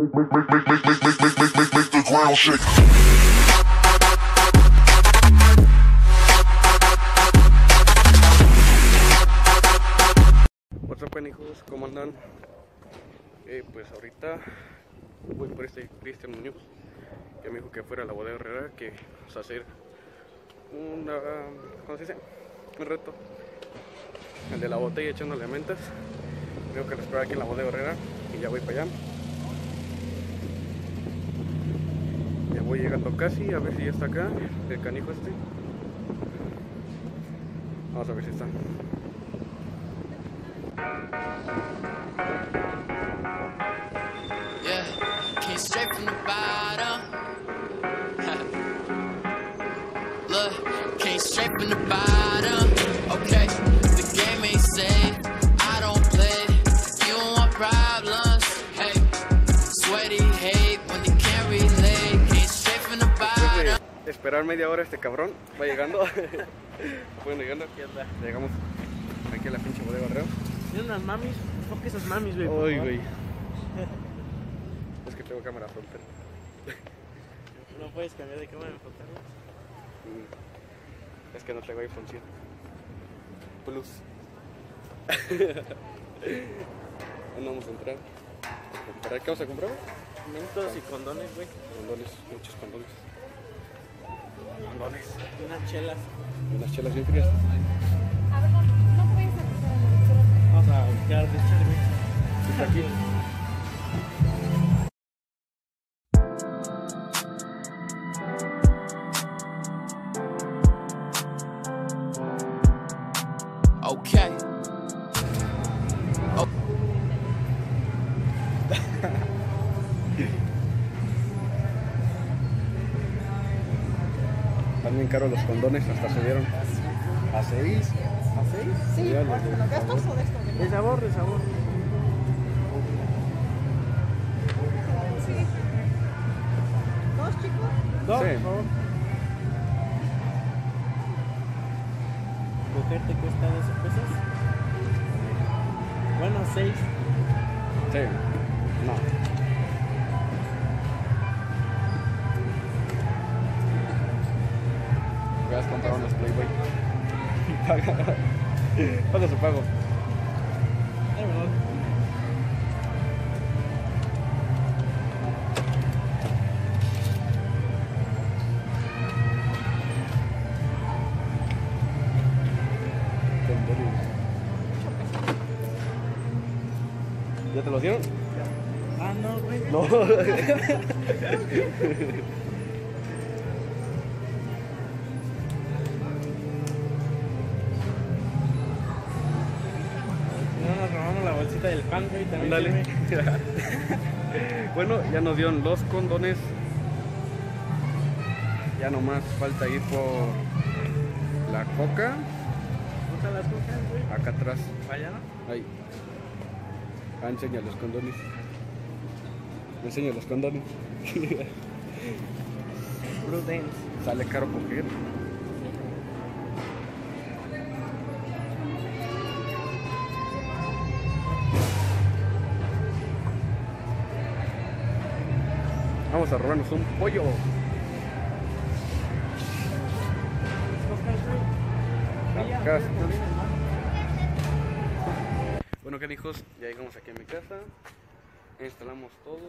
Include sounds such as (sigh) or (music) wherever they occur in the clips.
What's up? ¿Cómo andan? Eh, pues ahorita voy por este Cristian Muñoz que me dijo que fuera a la bodega Herrera que vamos a hacer una, ¿cómo se dice? Un reto. El de la botella echándole mentas. Veo que lo aquí en la bodega Herrera y ya voy para allá. Voy llegando casi, a ver si ya está acá, el canijo este. Vamos a ver si está. Yeah, (laughs) esperar media hora este cabrón, va llegando. (laughs) bueno, llegando. Llegamos aquí a la pinche bodega Herrera. Tiene unas mamis, fuck esas mamis, güey. Uy, güey. (laughs) Es que tengo cámara frontal. No puedes cambiar de cámara enfocada. Mm. Es que no traigo iPhone 7 Plus. (laughs) ¿Dónde vamos a entrar? A comprar. ¿Qué vamos a comprar? Mentos y condones, güey. Condones, muchos condones. Condones. Unas chelas. Unas chelas bien frías. A ver, no, no puedes analizar. Vamos a quedar de güey. Está aquí. Están bien caros los condones, hasta subieron a 6. ¿A seis? Sí, Ya, ¿de los de- estos o de estos? De sabor, de sabor. Sí. ¿Dos chicos? Dos, Sí. por favor. Coger te cuesta 12 pesos. Bueno, 6. Sí. pantalones Playboy. (laughs) (laughs) Paga, su pago. ¿Ya te lo dieron? Ah, no, güey. No. (laughs) bolsita del pan, güey. También sirve. (laughs) bueno, ya nos dieron los condones. Ya nomás falta ir por la coca. Usa las cocas, güey. Acá atrás. Vaya, ¿no? Ahí. Ah, enseña los condones. Enseña los condones. (laughs) Prudence. Sale caro coger. Vamos a robarnos un pollo. Bueno, ¿qué hijos? Ya llegamos aquí a mi casa. Instalamos todo.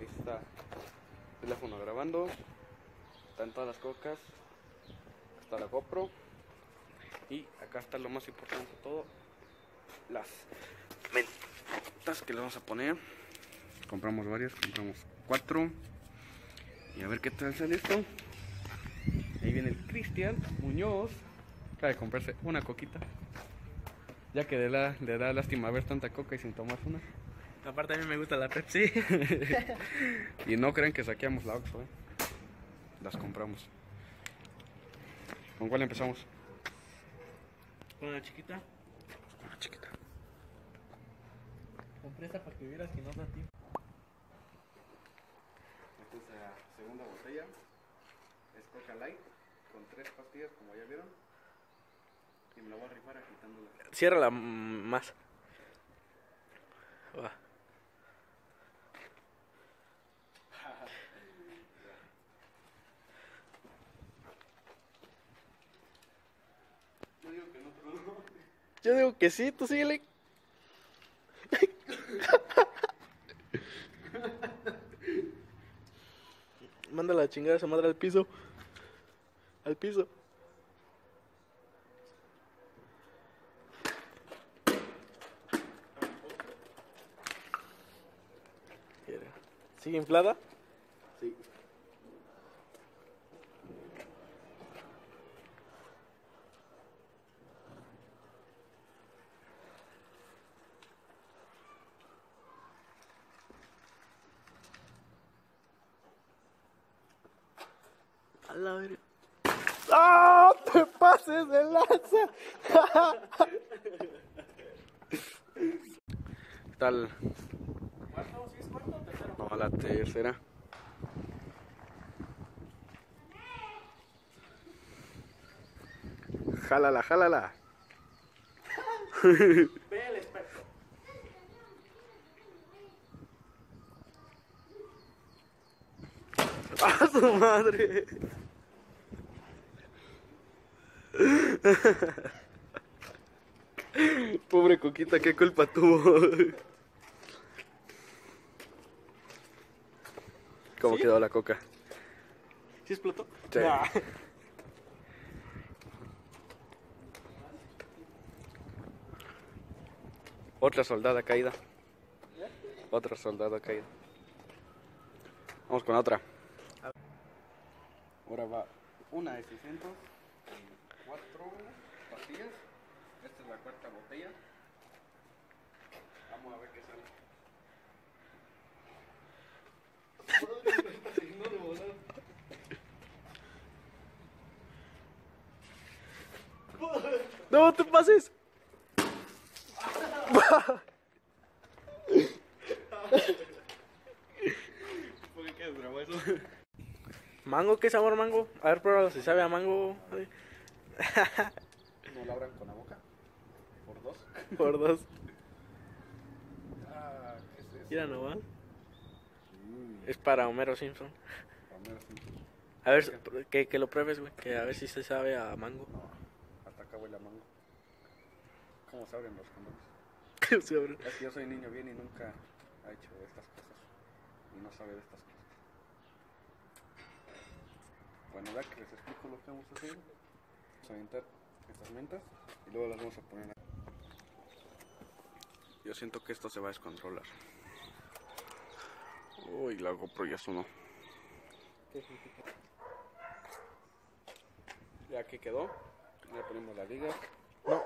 Ahí está el teléfono grabando. Están todas las cocas. Está la GoPro. Y acá está lo más importante de todo. Las mentas que le vamos a poner. Compramos varias. Compramos cuatro. Y a ver qué tal sale esto. Ahí viene el Cristian Muñoz. Acaba de comprarse una coquita. Ya que de la, le da lástima ver tanta coca y sin tomar una. Aparte a mí me gusta la Pepsi. (laughs) Y no creen que saqueamos la Oxxo, ¿eh? Las compramos. ¿Con cuál empezamos? Con la chiquita. Con la chiquita. Compré esta para que vieras que no es a puse la segunda botella. Es Coca Light con tres pastillas, como ya vieron. Y me la voy a rifar agitándola. Ciérrala más. Va. Yo digo que no, pero. Yo digo que sí, tú síguele. Manda la chingada esa madre al piso. Al piso. ¿Sigue inflada? Sí. La verga. ¡Ah! ¡Te pases de lanza! ¿Qué tal? No, la tercera. Jálala, jálala. Ve el experto. ¡A su madre! (laughs) Pobre Coquita, ¿qué culpa tuvo? ¿Cómo ¿Sí? quedó la coca? ¿Sí explotó? Sí. Otra soldada caída. Otra soldada caída. Vamos con otra. Ahora va una de 600, cuatro pastillas. Esta es la cuarta botella. Vamos a ver qué sale. ¡No te pases! ¿Por qué quieres grabar eso? ¿Mango? ¿Qué sabor mango? A ver, pruébalo si sabe a mango. (laughs) No la abran con la boca. Por dos. (laughs) Por dos. Ah, ¿qué es eso? Mira nomás. Mm, Es para Homero Simpson. Romero Simpson. A ver, que, que lo pruebes, güey. Que a ver si se sabe a mango. No, hasta acá huele a mango. ¿Cómo se abren los condones? Ver. Es que yo soy niño bien y nunca ha hecho estas cosas. Y no sabe de estas cosas. Bueno, ya que les explico lo que vamos a hacer. Vamos a aventar estas mentas y luego las vamos a poner. Yo siento que esto se va a descontrolar. Uy, la GoPro ya sonó. Ya que quedó, le ponemos la liga. No,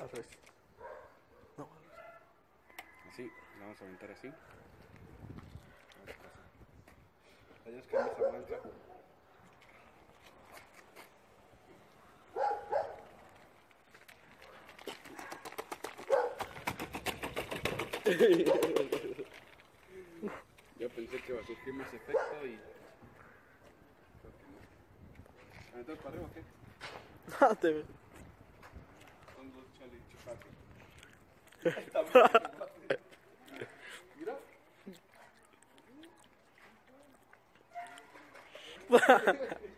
al revés. No. Así, la vamos a aventar así. Adiós, blanca. (laughs) Yo pensé que iba a surgir más efecto y. ¿Aventar para arriba o qué? No, te... Son dos chale chupate. Mira. (laughs)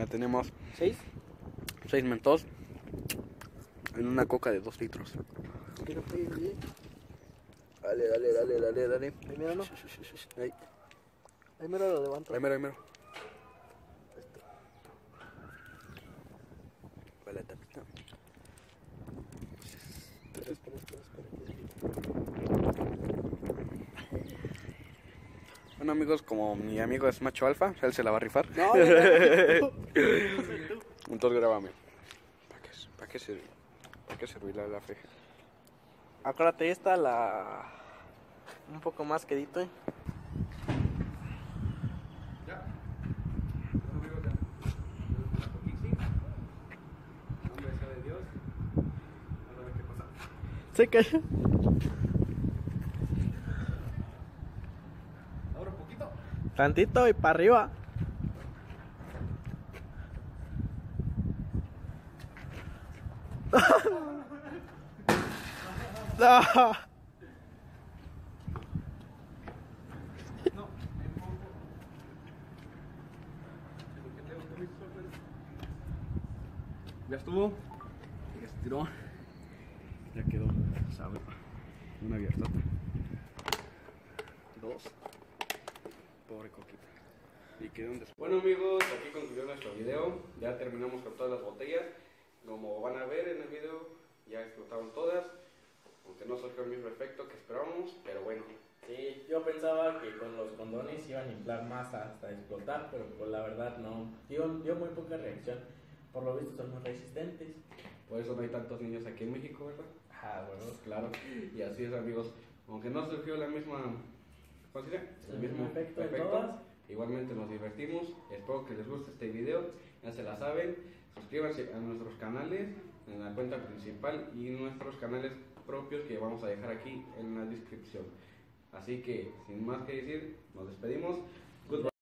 Ya tenemos ¿Seis? seis mentos en una coca de dos litros. Dale, dale, dale, dale, dale. Ahí míralo. Ahí, Ahí mira lo levanto. ahí mero, ahí mero. Amigos, como mi amigo es macho alfa, él se la va a rifar. No, no, no. Entonces grábame. ¿Para qué, para qué sirve? ¿Para qué servirá la fe? Acuérdate, esta la. Un poco más quedito, eh. Ya. Amigos, Tantito y para arriba. (laughs) no. Ya estuvo. Ya se tiró. Ya quedó. Sabe. Una abierta. Dos. Pobre coquita. Y quedó un Bueno amigos, aquí concluyó nuestro video. Ya terminamos con todas las botellas. Como van a ver en el video, ya explotaron todas. Aunque no surgió el mismo efecto que esperábamos, pero bueno. Sí, yo pensaba que con los condones iban a inflar más hasta explotar, pero pues la verdad no. Dio, dio muy poca reacción. Por lo visto son muy resistentes. Por eso no hay tantos niños aquí en México, ¿verdad? Ah, bueno. Claro, y así es amigos. Aunque no surgió la misma, ¿cómo se dice? El mismo efecto todas. Igualmente nos divertimos. Espero que les guste este video. Ya se la saben. Suscríbanse a nuestros canales en la cuenta principal y nuestros canales propios que vamos a dejar aquí en la descripción. Así que, sin más que decir, nos despedimos.